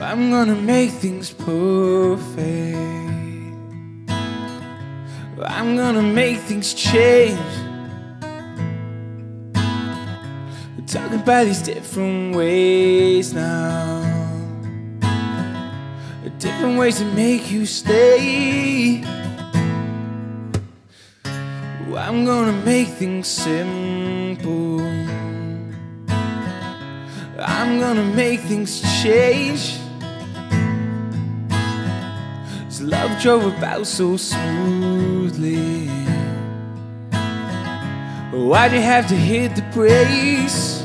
I'm gonna make things perfect. I'm gonna make things change. We're talking about these different ways now. Different ways to make you stay. I'm gonna make things simple. I'm gonna make things change. This love drove about so smoothly. Why'd you have to hit the brakes?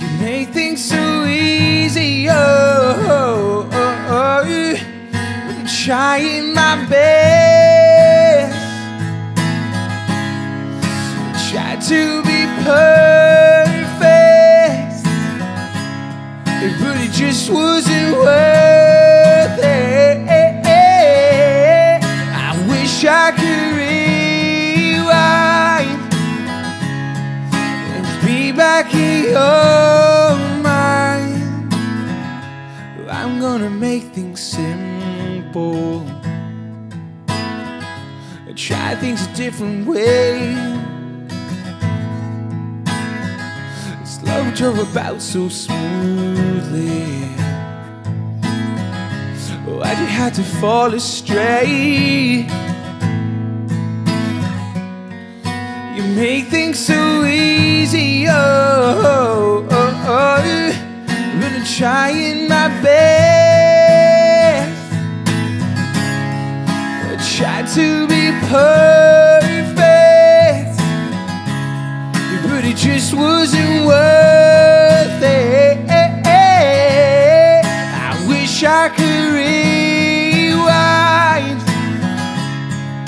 You make things so easy. Oh, oh, oh. I'm trying my best. Try to be perfect. It really just wasn't I'm gonna make things simple. Try things a different way. This love drove about so smoothly. Why'd you have to fall astray? You make things so easy. Oh, oh, oh, trying my best. I try to be perfect. But it just wasn't worth it. I wish I could rewind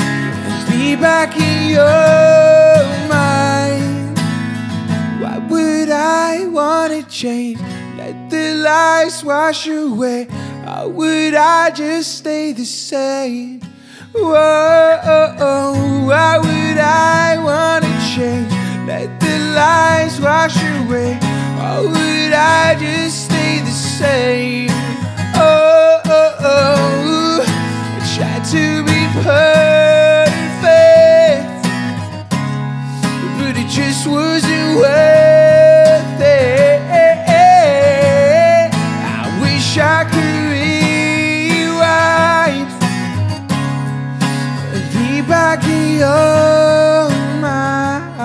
and be back in your Wanna change? Let the lies wash away. How would I just stay the same? Whoa, why would I wanna change? Let the lies wash away. How would I just stay the same? Back in your mind.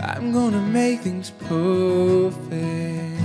I'm gonna make things perfect.